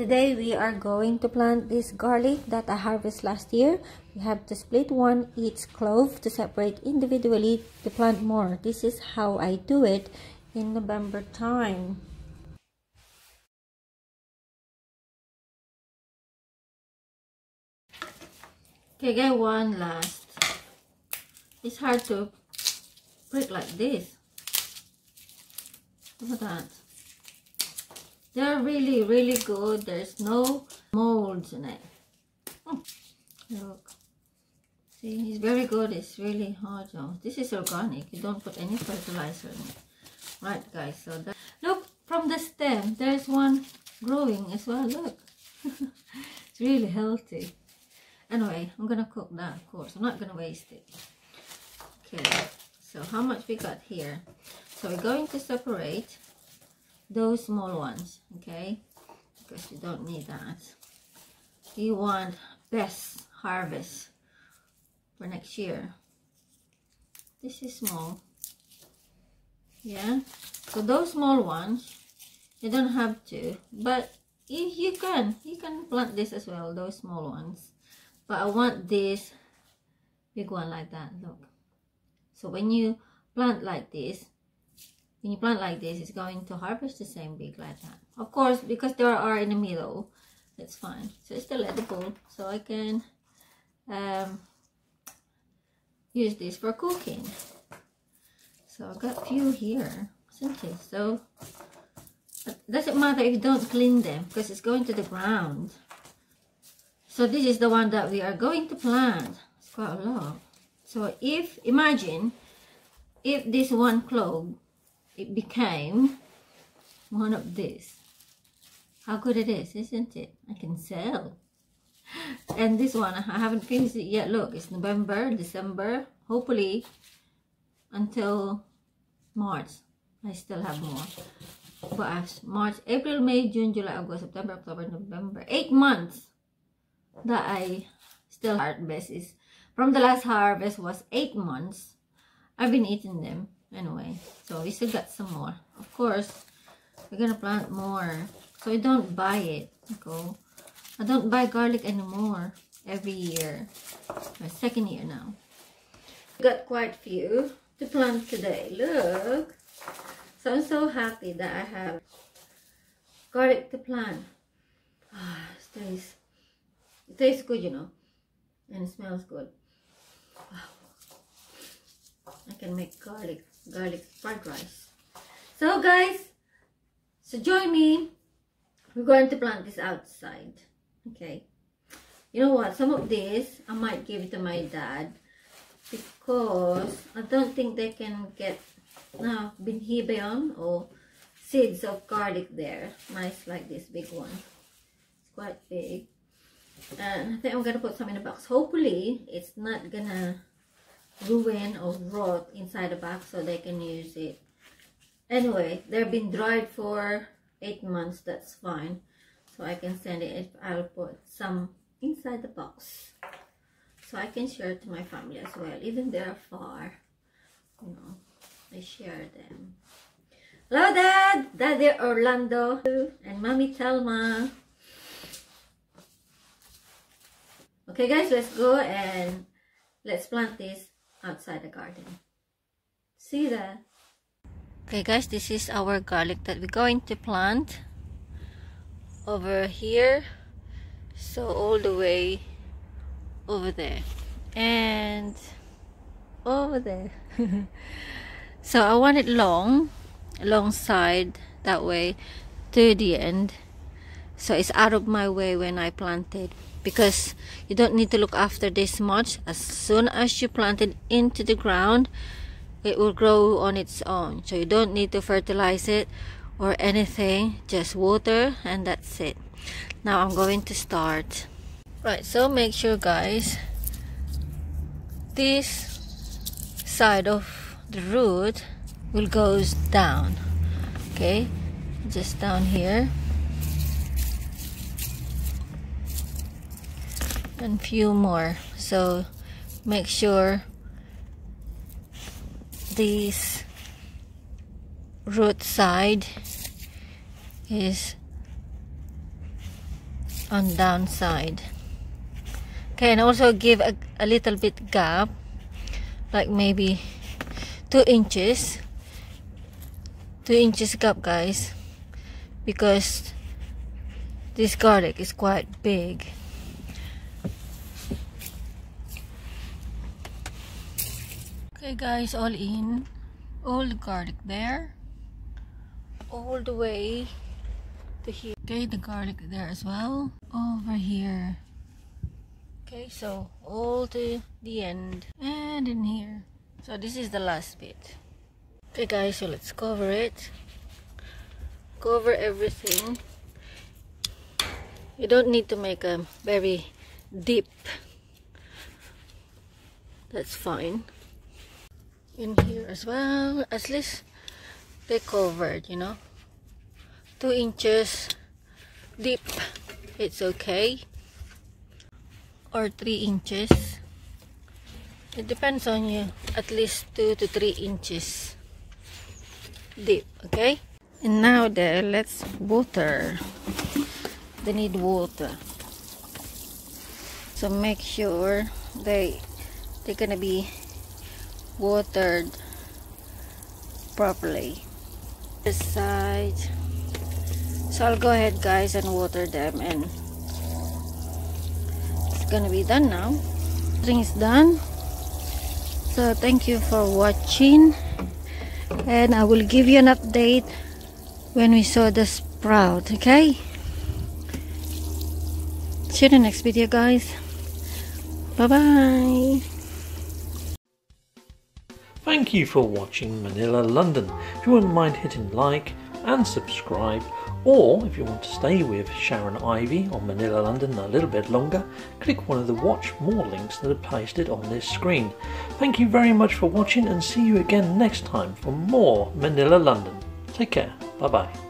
Today we are going to plant this garlic that I harvested last year. We have to split one each clove to separate individually to plant more. This is how I do it in November time. Okay, get one last. It's hard to prick like this. Look at that. They're really, really good. There's no molds in it. Oh, look. See, it's very good. It's really hard. This is organic. You don't put any fertilizer in it. Right, guys. So that, look, from the stem, there's one growing as well. Look. it's really healthy. Anyway, I'm going to cook that, of course. I'm not going to waste it. Okay, so how much we got here? So we're going to separate those small ones okay? Because you don't need that. You want best harvest for next year. This is small. Yeah? So those small ones you don't have to but you, you can you can plant this as well those small ones. But I want this big one like that look. So when you plant like this when you plant like this it's going to harvest the same big like that. Of course because there are in the middle that's fine. So it's edible so I can um, use this for cooking. So I've got few here isn't it? So it doesn't matter if you don't clean them because it's going to the ground. So this is the one that we are going to plant. It's quite a lot. So if imagine if this one clove it became one of these. How good it is, isn't it? I can sell. And this one, I haven't finished it yet. Look, it's November, December. Hopefully, until March, I still have more. But March, April, May, June, July, August, September, October, November. Eight months that I still harvest is from the last harvest was eight months. I've been eating them anyway so we still got some more. Of course we're gonna plant more. So I don't buy it go I don't buy garlic anymore every year. My second year now. Got quite few to plant today. Look. So I'm so happy that I have garlic to plant. Ah, it tastes it tastes good you know and it smells good. I can make garlic garlic fried rice. So guys, so join me. We're going to plant this outside. Okay. You know what? Some of this, I might give to my dad. Because I don't think they can get uh, binhibeon or seeds of garlic there. Nice like this big one. It's quite big. And I think I'm going to put some in a box. Hopefully, it's not going to ruin or rot inside the box so they can use it. Anyway, they've been dried for 8 months, that's fine. So I can send it I'll put some inside the box. So I can share it to my family as well, even they're far. You know, I share them. Hello Dad! Daddy Orlando and Mommy Telma. Okay guys, let's go and let's plant this outside the garden. See that? Okay guys, this is our garlic that we're going to plant over here. So all the way over there. And over there. so I want it long, long side that way to the end. So it's out of my way when I plant it because you don't need to look after this much. As soon as you plant it into the ground it will grow on its own. So you don't need to fertilize it or anything. Just water and that's it. Now I'm going to start. Right so make sure guys this side of the root will goes down. Okay just down here and few more. So make sure this root side is on downside okay and also give a, a little bit gap like maybe two inches. Two inches gap guys because this garlic is quite big okay guys all in. All the garlic there. All the way to here okay the garlic there as well. Over here. Okay so all to the end. And in here. So this is the last bit. Okay guys so let's cover it. Cover everything. You don't need to make a very deep. That's fine in here as well. At least they covered you know. Two inches deep it's okay. Or three inches. It depends on you at least two to three inches deep okay? And now there let's water. They need water. So make sure they they're gonna be watered properly. This side so I'll go ahead guys and water them and it's gonna be done now. Everything is done. So thank you for watching and I will give you an update when we saw the sprout okay? See you in the next video guys. Bye bye Thank you for watching Manila London. If you wouldn't mind hitting like and subscribe, or if you want to stay with Sharon Ivy on Manila London a little bit longer, click one of the watch more links that are pasted on this screen. Thank you very much for watching and see you again next time for more Manila London. Take care. Bye bye.